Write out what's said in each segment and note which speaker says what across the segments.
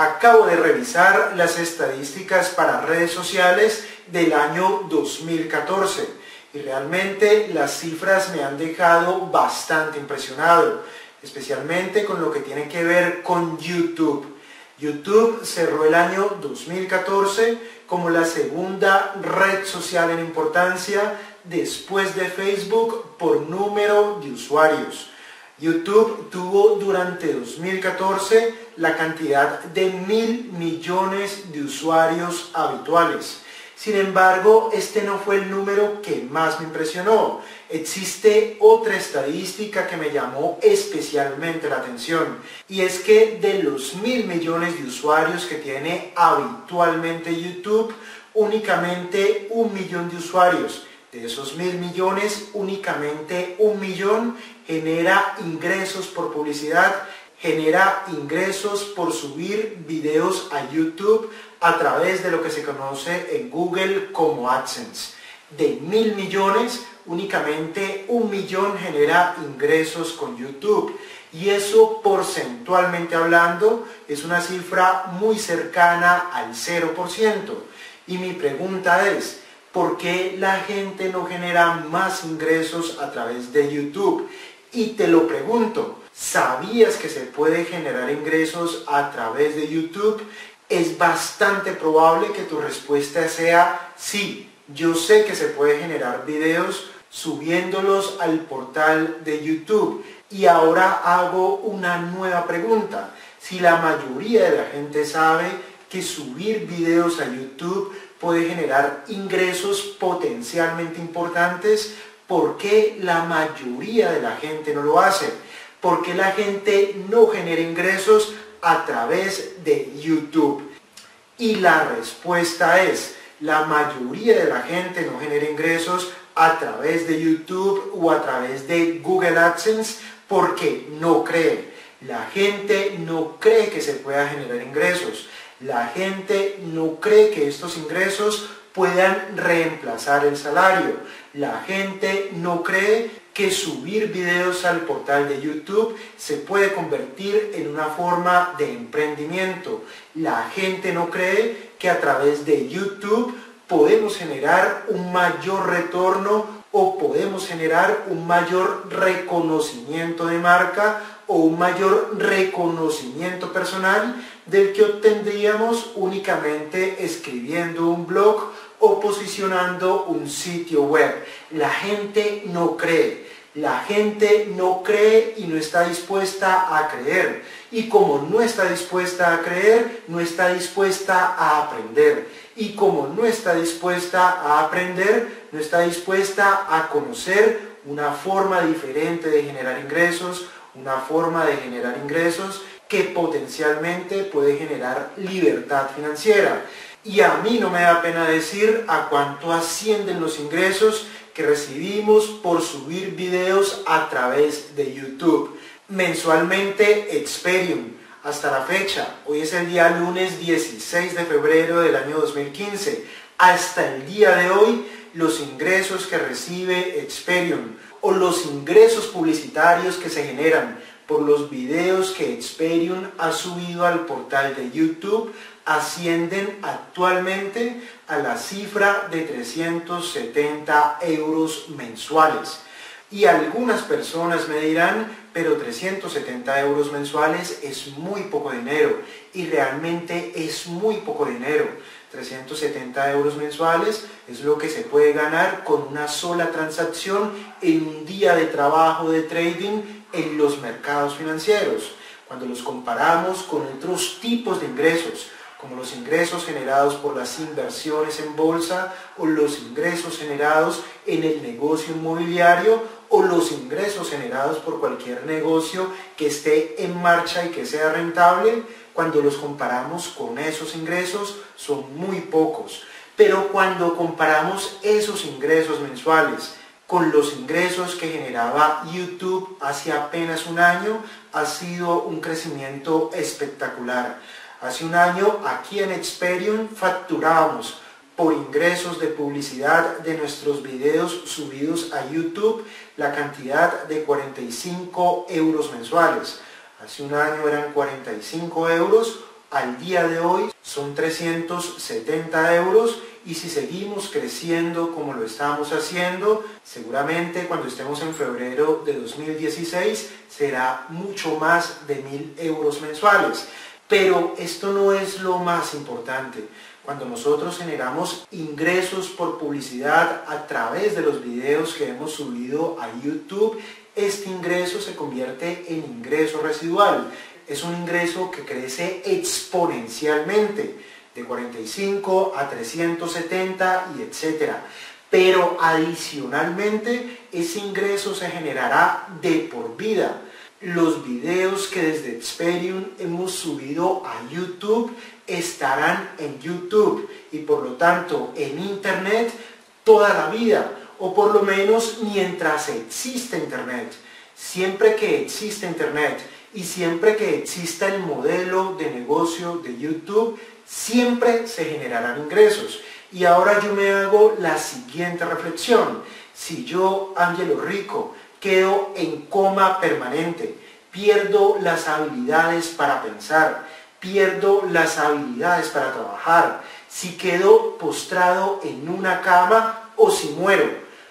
Speaker 1: Acabo de revisar las estadísticas para redes sociales del año 2014 y realmente las cifras me han dejado bastante impresionado, especialmente con lo que tiene que ver con YouTube. YouTube cerró el año 2014 como la segunda red social en importancia después de Facebook por número de usuarios. YouTube tuvo durante 2014 la cantidad de mil millones de usuarios habituales. Sin embargo, este no fue el número que más me impresionó. Existe otra estadística que me llamó especialmente la atención y es que de los mil millones de usuarios que tiene habitualmente YouTube, únicamente un millón de usuarios de esos mil millones, únicamente un millón genera ingresos por publicidad, genera ingresos por subir videos a YouTube a través de lo que se conoce en Google como AdSense. De mil millones, únicamente un millón genera ingresos con YouTube. Y eso porcentualmente hablando es una cifra muy cercana al 0%. Y mi pregunta es, ¿por qué la gente no genera más ingresos a través de YouTube? Y te lo pregunto, ¿sabías que se puede generar ingresos a través de YouTube? Es bastante probable que tu respuesta sea sí. Yo sé que se puede generar videos subiéndolos al portal de YouTube. Y ahora hago una nueva pregunta. Si la mayoría de la gente sabe que subir videos a YouTube puede generar ingresos potencialmente importantes, ¿por qué la mayoría de la gente no lo hace? ¿Por qué la gente no genera ingresos a través de YouTube? Y la respuesta es, la mayoría de la gente no genera ingresos a través de YouTube o a través de Google AdSense porque no cree. La gente no cree que se pueda generar ingresos. La gente no cree que estos ingresos puedan reemplazar el salario. La gente no cree que subir videos al portal de YouTube se puede convertir en una forma de emprendimiento. La gente no cree que a través de YouTube podemos generar un mayor retorno o podemos generar un mayor reconocimiento de marca o un mayor reconocimiento personal del que obtendríamos únicamente escribiendo un blog o posicionando un sitio web. La gente no cree. La gente no cree y no está dispuesta a creer. Y como no está dispuesta a creer, no está dispuesta a aprender. Y como no está dispuesta a aprender, no está dispuesta a conocer una forma diferente de generar ingresos, una forma de generar ingresos que potencialmente puede generar libertad financiera. Y a mí no me da pena decir a cuánto ascienden los ingresos que recibimos por subir videos a través de YouTube. Mensualmente Experium. Hasta la fecha, hoy es el día lunes 16 de febrero del año 2015. Hasta el día de hoy, los ingresos que recibe Experium o los ingresos publicitarios que se generan por los videos que Experium ha subido al portal de YouTube ascienden actualmente a la cifra de 370 euros mensuales. Y algunas personas me dirán, pero 370 euros mensuales es muy poco dinero. Y realmente es muy poco dinero. 370 euros mensuales es lo que se puede ganar con una sola transacción en un día de trabajo de trading en los mercados financieros. Cuando los comparamos con otros tipos de ingresos, como los ingresos generados por las inversiones en bolsa o los ingresos generados en el negocio inmobiliario o los ingresos generados por cualquier negocio que esté en marcha y que sea rentable, cuando los comparamos con esos ingresos son muy pocos. Pero cuando comparamos esos ingresos mensuales con los ingresos que generaba YouTube hace apenas un año, ha sido un crecimiento espectacular. Hace un año aquí en Experian facturábamos por ingresos de publicidad de nuestros videos subidos a YouTube la cantidad de 45 euros mensuales. Hace un año eran 45 euros, al día de hoy son 370 euros y si seguimos creciendo como lo estamos haciendo, seguramente cuando estemos en febrero de 2016 será mucho más de mil euros mensuales. Pero esto no es lo más importante. Cuando nosotros generamos ingresos por publicidad a través de los videos que hemos subido a YouTube, este ingreso se convierte en ingreso residual. Es un ingreso que crece exponencialmente de 45 a 370 y etcétera. Pero adicionalmente ese ingreso se generará de por vida. Los videos que desde Experium hemos subido a YouTube estarán en YouTube y por lo tanto en Internet toda la vida o por lo menos mientras existe Internet. Siempre que existe Internet y siempre que exista el modelo de negocio de YouTube, siempre se generarán ingresos. Y ahora yo me hago la siguiente reflexión. Si yo, Ángelo Rico, quedo en coma permanente, pierdo las habilidades para pensar, pierdo las habilidades para trabajar, si quedo postrado en una cama o si muero,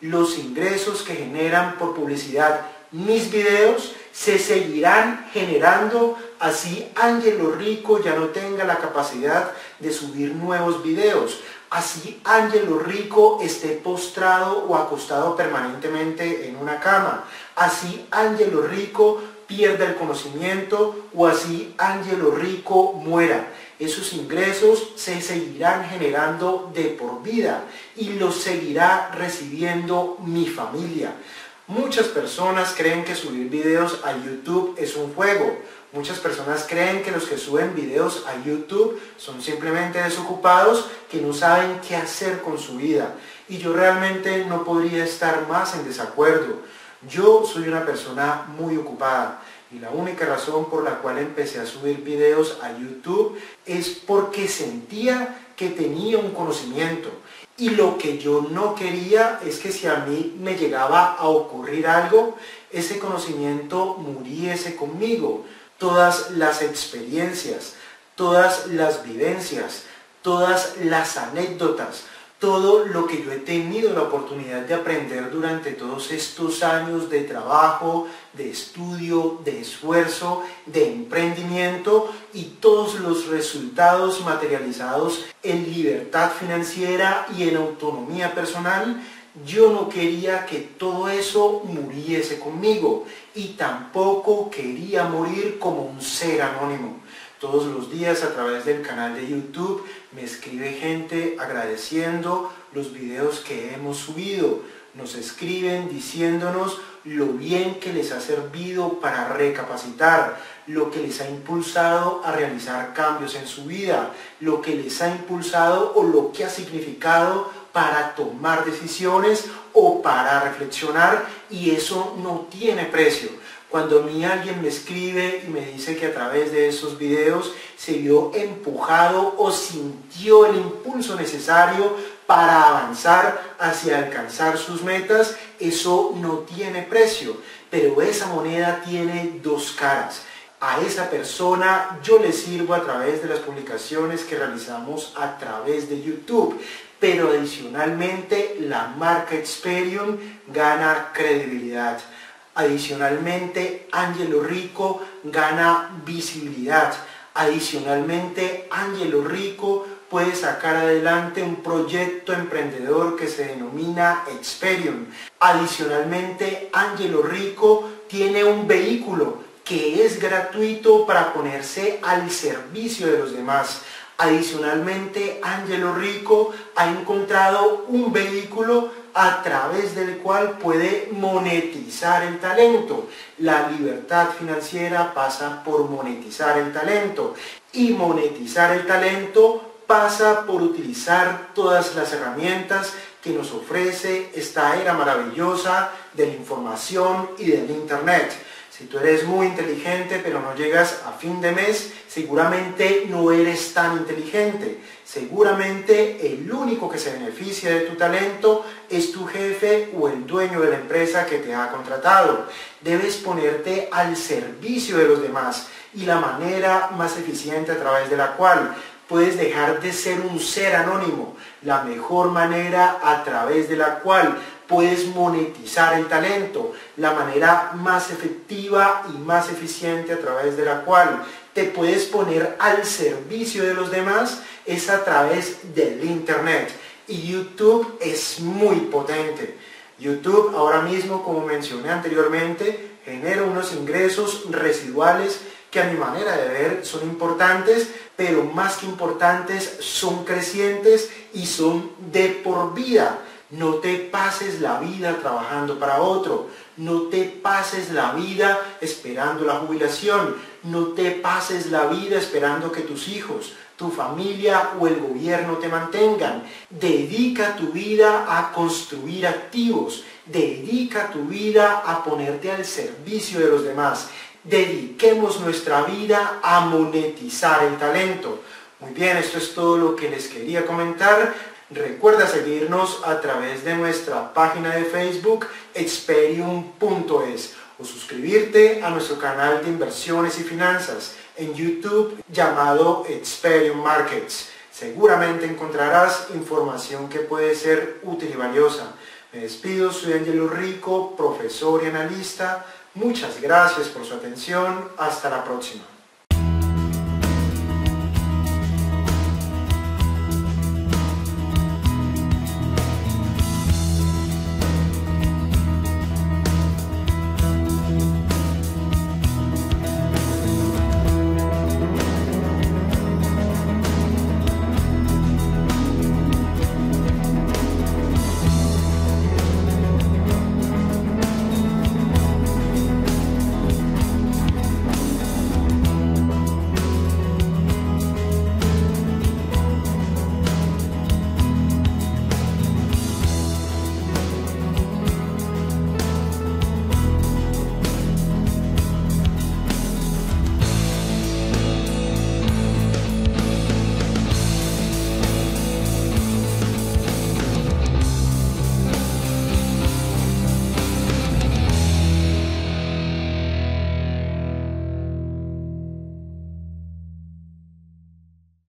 Speaker 1: los ingresos que generan por publicidad mis videos se seguirán generando así Ángelo Rico ya no tenga la capacidad de subir nuevos videos, así Ángelo Rico esté postrado o acostado permanentemente en una cama, así Ángelo Rico pierda el conocimiento o así Ángelo Rico muera. Esos ingresos se seguirán generando de por vida y los seguirá recibiendo mi familia. Muchas personas creen que subir videos a YouTube es un juego. Muchas personas creen que los que suben videos a YouTube son simplemente desocupados que no saben qué hacer con su vida. Y yo realmente no podría estar más en desacuerdo. Yo soy una persona muy ocupada y la única razón por la cual empecé a subir videos a YouTube es porque sentía que tenía un conocimiento y lo que yo no quería es que si a mí me llegaba a ocurrir algo, ese conocimiento muriese conmigo. Todas las experiencias, todas las vivencias, todas las anécdotas, todo lo que yo he tenido la oportunidad de aprender durante todos estos años de trabajo, de estudio, de esfuerzo, de emprendimiento y todos los resultados materializados en libertad financiera y en autonomía personal, yo no quería que todo eso muriese conmigo y tampoco quería morir como un ser anónimo. Todos los días a través del canal de YouTube me escribe gente agradeciendo los videos que hemos subido. Nos escriben diciéndonos lo bien que les ha servido para recapacitar, lo que les ha impulsado a realizar cambios en su vida, lo que les ha impulsado o lo que ha significado para tomar decisiones o para reflexionar y eso no tiene precio. Cuando a mí alguien me escribe y me dice que a través de esos videos se vio empujado o sintió el impulso necesario para avanzar hacia alcanzar sus metas, eso no tiene precio. Pero esa moneda tiene dos caras. A esa persona yo le sirvo a través de las publicaciones que realizamos a través de YouTube. Pero adicionalmente la marca Experium gana credibilidad. Adicionalmente, Angelo Rico gana visibilidad. Adicionalmente, Angelo Rico puede sacar adelante un proyecto emprendedor que se denomina Experium. Adicionalmente, Angelo Rico tiene un vehículo que es gratuito para ponerse al servicio de los demás. Adicionalmente, Angelo Rico ha encontrado un vehículo a través del cual puede monetizar el talento. La libertad financiera pasa por monetizar el talento y monetizar el talento pasa por utilizar todas las herramientas que nos ofrece esta era maravillosa de la información y del Internet. Si tú eres muy inteligente pero no llegas a fin de mes, seguramente no eres tan inteligente. Seguramente el único que se beneficia de tu talento es tu jefe o el dueño de la empresa que te ha contratado. Debes ponerte al servicio de los demás y la manera más eficiente a través de la cual puedes dejar de ser un ser anónimo, la mejor manera a través de la cual puedes monetizar el talento, la manera más efectiva y más eficiente a través de la cual te puedes poner al servicio de los demás es a través del Internet. Y YouTube es muy potente. YouTube ahora mismo, como mencioné anteriormente, genera unos ingresos residuales que a mi manera de ver son importantes, pero más que importantes son crecientes y son de por vida. No te pases la vida trabajando para otro. No te pases la vida esperando la jubilación. No te pases la vida esperando que tus hijos, tu familia o el gobierno te mantengan. Dedica tu vida a construir activos. Dedica tu vida a ponerte al servicio de los demás. Dediquemos nuestra vida a monetizar el talento. Muy bien, esto es todo lo que les quería comentar. Recuerda seguirnos a través de nuestra página de Facebook experium.es o suscribirte a nuestro canal de inversiones y finanzas en YouTube llamado Experium Markets. Seguramente encontrarás información que puede ser útil y valiosa. Me despido, soy Angelo Rico, profesor y analista. Muchas gracias por su atención. Hasta la próxima.